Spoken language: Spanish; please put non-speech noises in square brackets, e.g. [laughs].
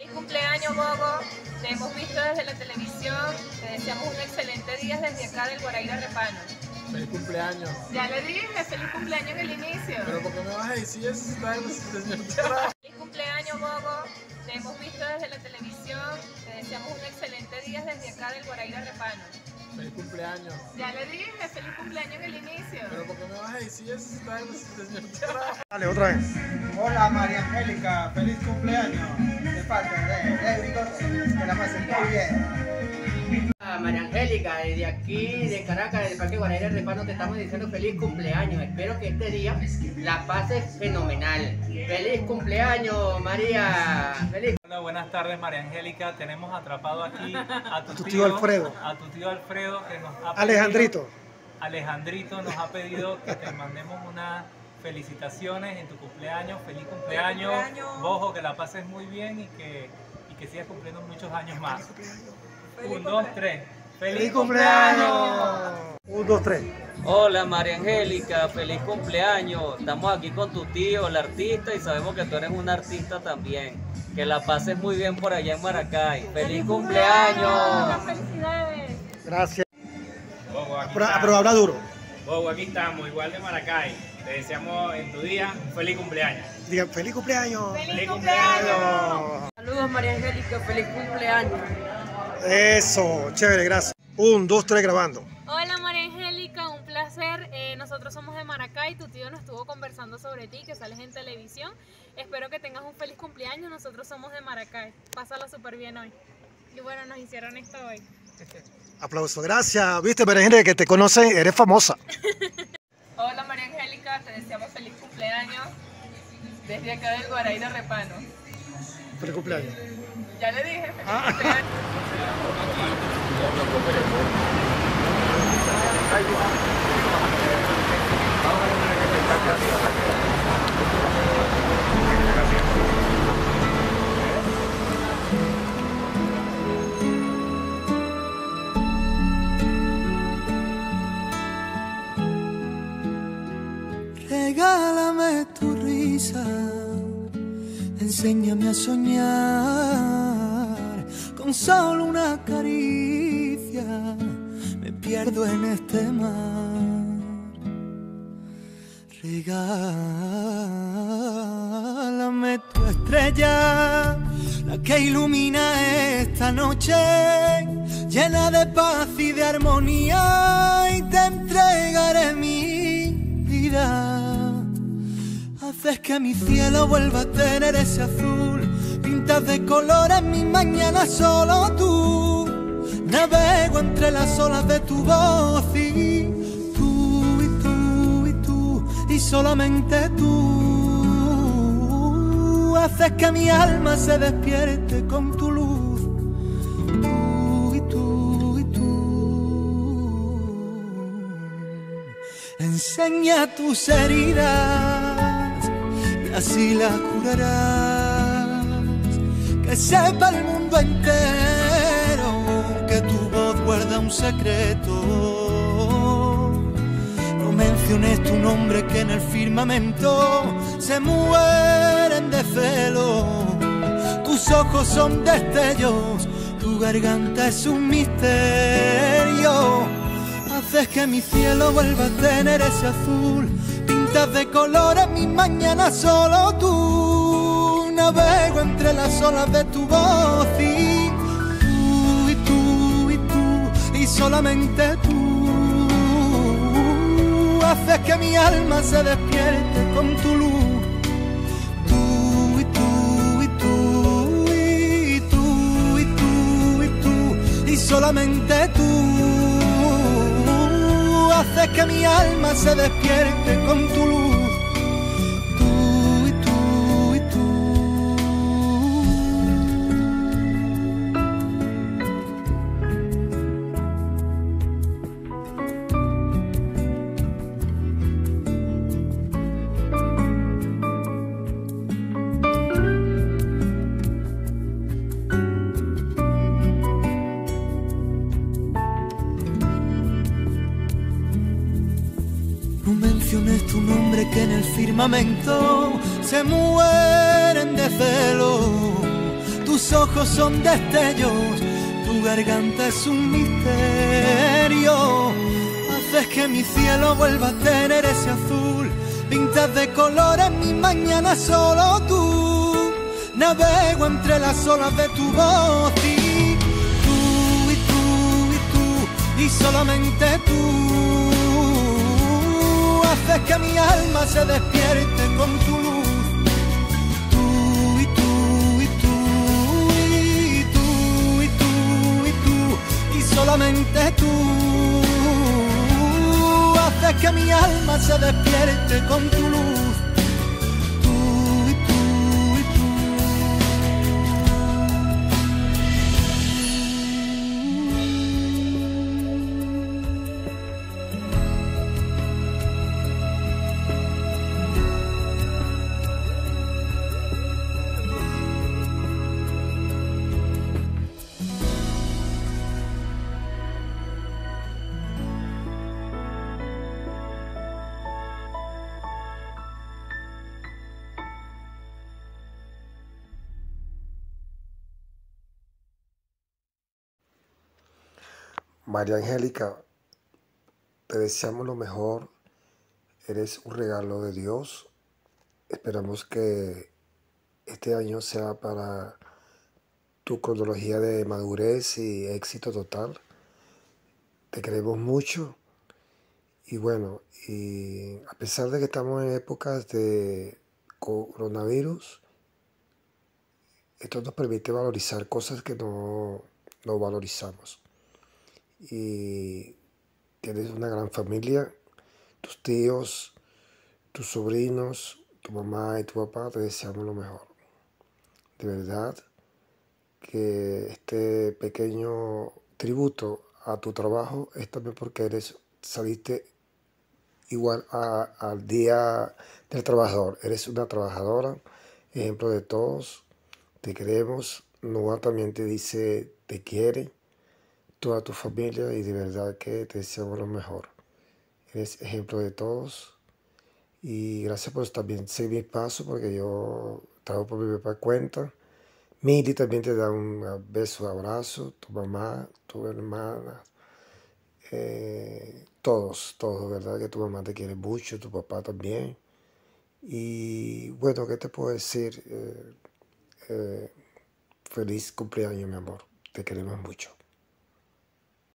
Feliz cumpleaños, Bobo. Te hemos visto desde la televisión. Te deseamos un excelente día desde acá del Guaraíra Repano. Feliz cumpleaños. Ya le dije, feliz cumpleaños en el inicio. Pero ¿por qué me vas a decir eso? Está en señor [laughs] Feliz cumpleaños, Bobo. Te hemos visto desde la televisión. Te deseamos un excelente día desde acá del Guaraíra Repano. Feliz cumpleaños. Ya le dije, feliz cumpleaños en el inicio. Pero ¿por qué me vas a decir eso? Está en señor Dale, otra vez. Hola María Angélica, feliz cumpleaños. De parte de Edrico, que la pasen muy bien. Hola, María Angélica, desde aquí, de Caracas, del Parque Guaraíra Repano, te estamos diciendo feliz cumpleaños. Espero que este día la pases fenomenal. Feliz cumpleaños, María. Feliz. Hola, buenas tardes María Angélica. Tenemos atrapado aquí a tu, tu tío Alfredo. A tu tío Alfredo que nos ha pedido- Alejandrito. Alejandrito nos ha pedido que te mandemos unas felicitaciones en tu cumpleaños. Feliz cumpleaños. Bojo, que la pases muy bien y que, y que sigas cumpliendo muchos años más. Un, dos, tres. ¡Feliz cumpleaños! Un, dos, tres. Hola María Angélica, feliz cumpleaños. Estamos aquí con tu tío, el artista, y sabemos que tú eres un artista también. Que la pases muy bien por allá en Maracay. ¡Feliz cumpleaños! ¡Felicidades! Gracias. Bobo, aquí, Pero, estamos. pero habla duro. Bobo, aquí estamos, igual de Maracay. Te deseamos en tu día un feliz cumpleaños. Diga, feliz cumpleaños. ¡Feliz cumpleaños! Saludos, María Angélica, feliz cumpleaños. Eso, chévere, gracias. Un, dos, tres, grabando. Hola placer. Eh, nosotros somos de Maracay, tu tío nos estuvo conversando sobre ti, que sales en televisión. Espero que tengas un feliz cumpleaños, nosotros somos de Maracay. Pásalo súper bien hoy. Y bueno, nos hicieron esto hoy. [laughs] Aplauso, gracias. Viste, Berengere, que te conoce, eres famosa. [laughs] Hola María Angélica, te deseamos feliz cumpleaños desde acá del Guaraíra Repano. Feliz cumpleaños. Ya le dije, feliz cumpleaños. [laughs] Regálame tu risa, enséñame a soñar con solo una caricia. Pierdo en este mar. Regálame tu estrella, la que ilumina esta noche, llena de paz y de armonía, y te entregaré mi vida. Haces que mi cielo vuelva a tener ese azul, pintas de colores mis mañanas solo tú. Navego entre las olas de tu voz y tú y tú y tú y solamente tú. Haces que mi alma se despierte con tu luz. Tú y tú y tú. Enseña tus heridas y así las curarás. Que sepa el mundo entero un secreto. No menciones tu nombre que en el firmamento se mueren de celo. Tus ojos son destellos, tu garganta es un misterio. Haces que mi cielo vuelva a tener ese azul. Pintas de colores mis mañanas solo tú. Navego entre las olas de tu voz y y solamente tú. Haces que mi alma se despierte con tu luz. Tú y tú y tú y tú y tú y tú y solamente tú haces que mi alma se despierte con tu luz. No menciones tu nombre que en el firmamento se mueren de celo. Tus ojos son destellos, tu garganta es un misterio. Haces que mi cielo vuelva a tener ese azul, pintas de colores mi mañana solo tú. Navego entre las olas de tu voz y tú y tú y tú y solamente tú que mi alma se despierte con tu luz. Tú y tú y tú y tú y tú y tú y solamente tú haces que mi alma se despierte con tu luz. María Angélica, te deseamos lo mejor. Eres un regalo de Dios. Esperamos que este año sea para tu cronología de madurez y éxito total. Te queremos mucho. Y bueno, y a pesar de que estamos en épocas de coronavirus, esto nos permite valorizar cosas que no, no valorizamos y tienes una gran familia, tus tíos, tus sobrinos, tu mamá y tu papá, te deseamos lo mejor. De verdad que este pequeño tributo a tu trabajo es también porque eres, saliste igual al día del trabajador. Eres una trabajadora, ejemplo de todos, te queremos. Noah también te dice, te quiere toda tu familia y de verdad que te deseamos lo mejor. Eres ejemplo de todos y gracias por también seguir mi paso porque yo trabajo por mi propia cuenta. Mili también te da un beso, abrazo, tu mamá, tu hermana, eh, todos, todos, ¿verdad? Que tu mamá te quiere mucho, tu papá también. Y bueno, ¿qué te puedo decir? Eh, eh, feliz cumpleaños, mi amor. Te queremos mucho.